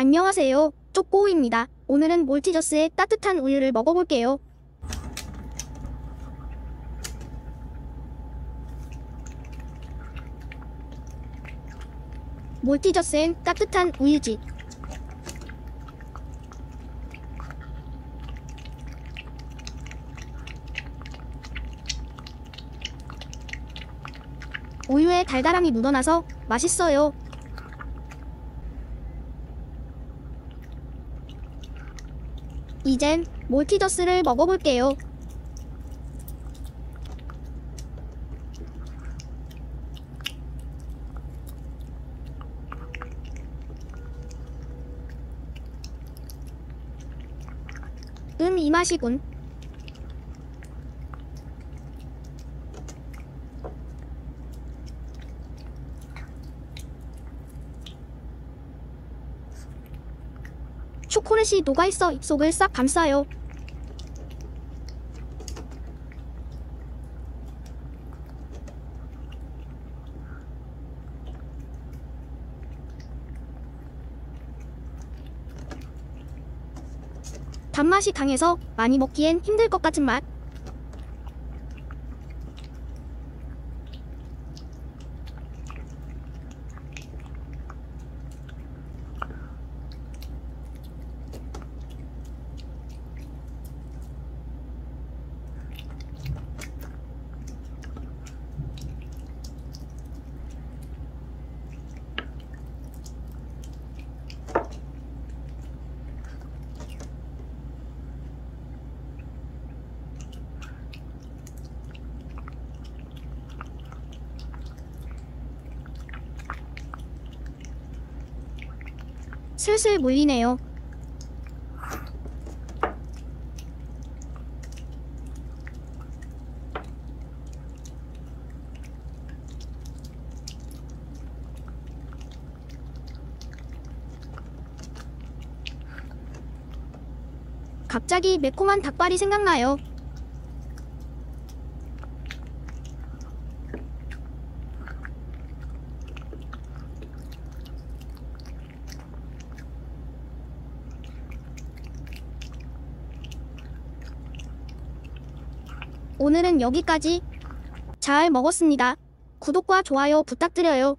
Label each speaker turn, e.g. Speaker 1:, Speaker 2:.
Speaker 1: 안녕하세요. 쪼꼬우입니다. 오늘은 몰티저스의 따뜻한 우유를 먹어볼게요. 몰티저스엔 따뜻한 우유지. 우유에 달달함이 묻어나서 맛있어요. 이젠 몰티저스를 먹어볼게요. 음, 이 맛이군. 초콜릿이 녹아있어 입속을 싹 감싸요. 단맛이 강해서 많이 먹기엔 힘들 것 같은 맛. 슬슬 몰리네요. 갑자기 매콤한 닭발이 생각나요. 오늘은 여기까지. 잘 먹었습니다. 구독과 좋아요 부탁드려요.